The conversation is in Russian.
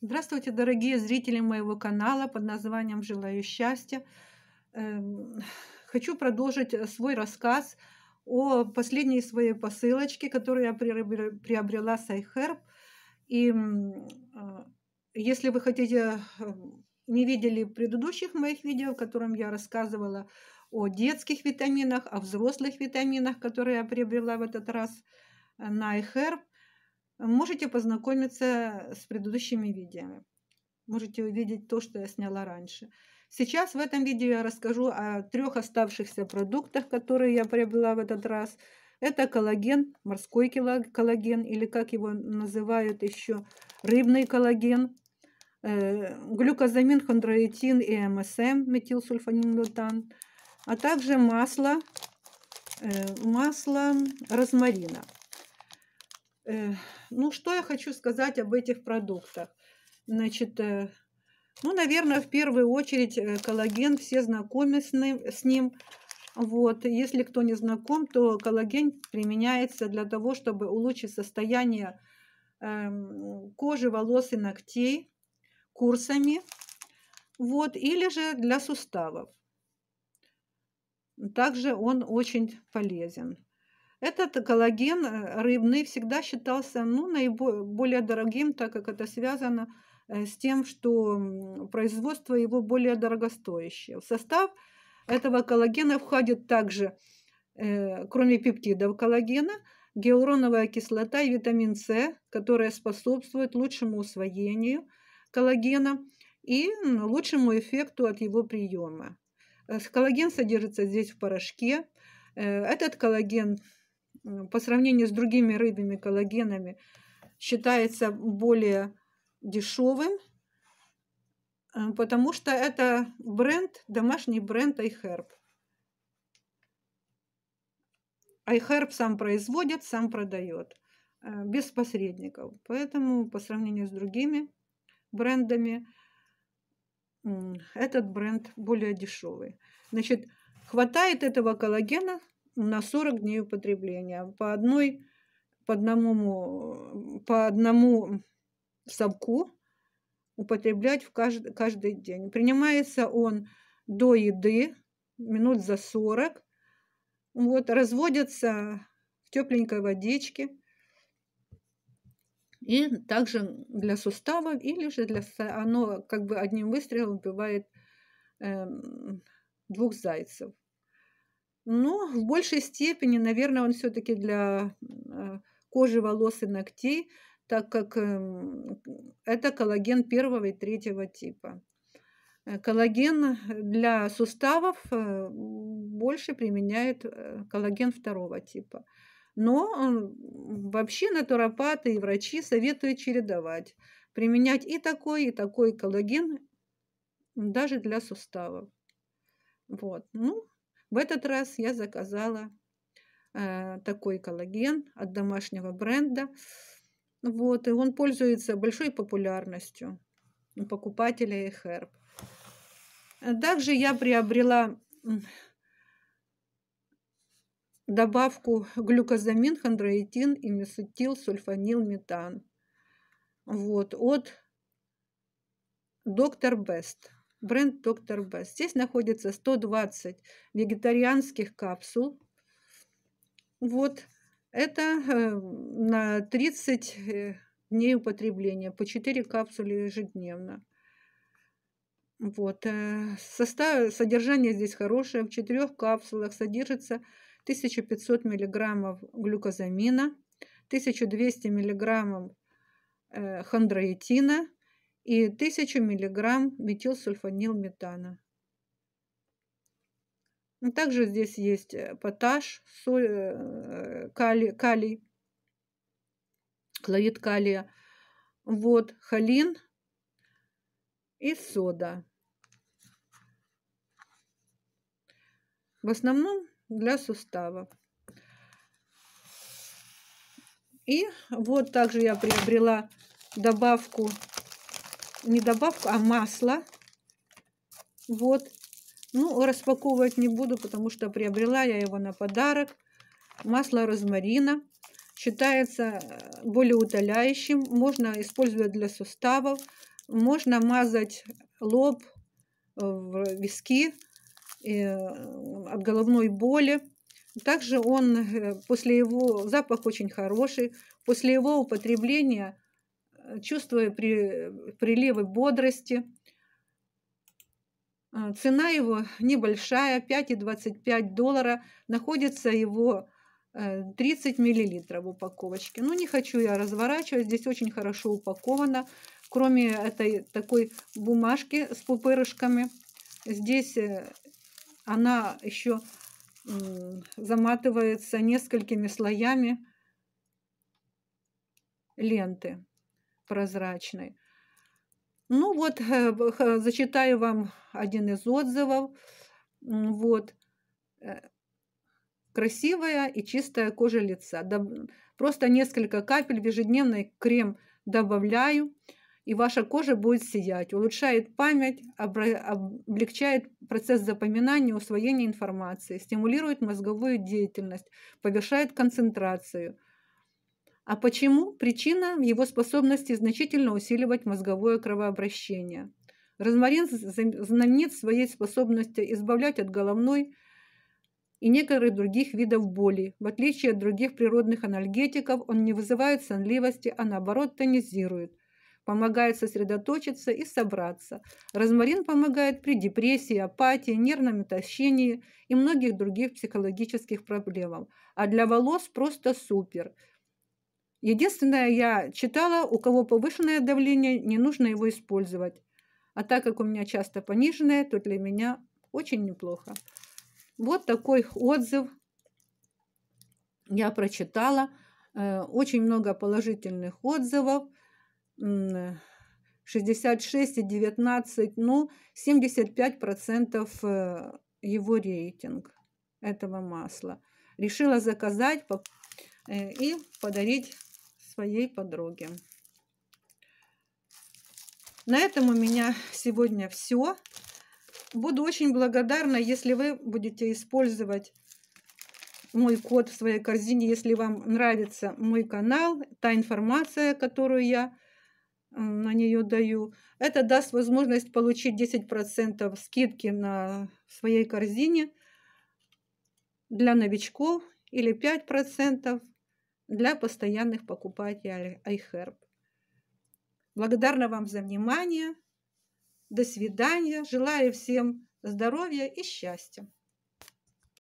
Здравствуйте, дорогие зрители моего канала под названием «Желаю счастья». Эм, хочу продолжить э, свой рассказ о последней своей посылочке, которую я приобрела с iHerb. И э, если вы хотите, э, не видели предыдущих моих видео, в котором я рассказывала о детских витаминах, о взрослых витаминах, которые я приобрела в этот раз на iHerb, можете познакомиться с предыдущими видео. Можете увидеть то, что я сняла раньше. Сейчас в этом видео я расскажу о трех оставшихся продуктах, которые я приобрела в этот раз. Это коллаген, морской коллаген, или как его называют еще, рыбный коллаген, э, глюкозамин, хондроитин и МСМ, метилсульфанилглутан, а также масло, э, масло розмарина. Э, ну, что я хочу сказать об этих продуктах? Значит, э, ну, наверное, в первую очередь э, коллаген, все знакомы с ним. Вот. Если кто не знаком, то коллаген применяется для того, чтобы улучшить состояние эм, кожи, волос и ногтей курсами. Вот. Или же для суставов. Также он очень полезен. Этот коллаген э, рыбный всегда считался ну, наиболее дорогим, так как это связано э, с тем, что производство его более дорогостоящее. В состав этого коллагена входит также, э, кроме пептидов коллагена, гиалуроновая кислота и витамин С, которые способствуют лучшему усвоению коллагена и лучшему эффекту от его приема. Коллаген содержится здесь в порошке. Этот коллаген по сравнению с другими рыбными коллагенами считается более дешевым, э, потому что это бренд, домашний бренд iHerb. iHerb сам производит, сам продает, э, без посредников. Поэтому по сравнению с другими брендами этот бренд более дешевый. Значит, хватает этого коллагена на 40 дней употребления. По, одной, по, одному, по одному совку употреблять в каждый, каждый день. Принимается он до еды, минут за 40. Вот, разводится в тепленькой водичке. И также для суставов или же для... Оно как бы одним выстрелом убивает э, двух зайцев. Но в большей степени, наверное, он все-таки для э, кожи, волос и ногтей, так как эм, это коллаген первого и третьего типа. Э, коллаген для суставов э, больше применяет коллаген второго типа. Но вообще натуропаты и врачи советуют чередовать. Применять и такой, и такой коллаген даже для суставов. Вот. Ну, в этот раз я заказала э, такой коллаген от домашнего бренда. Вот, и он пользуется большой популярностью у покупателей Herb. Также я приобрела добавку глюкозамин, хондроитин и месутил сульфанил метан. Вот, от Доктор Бест бренд Доктор Бест. Здесь находится 120 вегетарианских капсул. Вот, это э, на 30 э, дней употребления, по 4 капсулы ежедневно. Вот. Э, состав, содержание здесь хорошее. В четырех капсулах содержится 1500 мг глюкозамина, 1200 мг хондроитина, и 1000 мг метилсульфанилметана. Ну, также здесь есть э, поташ, соль, э, калий, калий, хлорид калия, вот, холин и сода. В основном для суставов. И вот также я приобрела добавку не добавку, а масло. Вот. Ну, распаковывать не буду, потому что приобрела я его на подарок. Масло розмарина. считается более утоляющим, можно использовать для суставов, можно мазать лоб, в виски от головной боли. Также он, после его, запах очень хороший, после его употребления чувствую при, приливы бодрости. Цена его небольшая, 5,25 доллара. Находится его 30 миллилитров в упаковочке. Ну, не хочу я разворачивать, здесь очень хорошо упаковано. Кроме этой такой бумажки с пупырышками, здесь э, она еще заматывается несколькими слоями ленты прозрачной. Ну вот, э, зачитаю вам один из отзывов. Вот. Э, красивая и чистая кожа лица. Просто несколько капель в ежедневный крем добавляю и ваша кожа будет сиять, улучшает память, облегчает процесс запоминания, усвоения информации, стимулирует мозговую деятельность, повышает концентрацию. А почему? Причина в его способности значительно усиливать мозговое кровообращение. Розмарин знаменит своей способностью избавлять от головной и некоторых других видов боли. В отличие от других природных анальгетиков, он не вызывает сонливости, а наоборот тонизирует – помогает сосредоточиться и собраться. Розмарин помогает при депрессии, апатии, нервном истощении и многих других психологических проблемах. А для волос просто супер. Единственное, я читала, у кого повышенное давление, не нужно его использовать. А так как у меня часто пониженное, то для меня очень неплохо. Вот такой отзыв я прочитала. Э, очень много положительных отзывов. 66 и 19, ну, 75% э, его рейтинг этого масла. Решила заказать э, и подарить своей подруге. На этом у меня сегодня все. Буду очень благодарна, если вы будете использовать мой код в своей корзине, если вам нравится мой канал, та информация, которую я на нее даю. Это даст возможность получить 10% скидки на своей корзине для новичков или 5% для постоянных покупателей iHerb. Благодарна вам за внимание. До свидания. Желаю всем здоровья и счастья.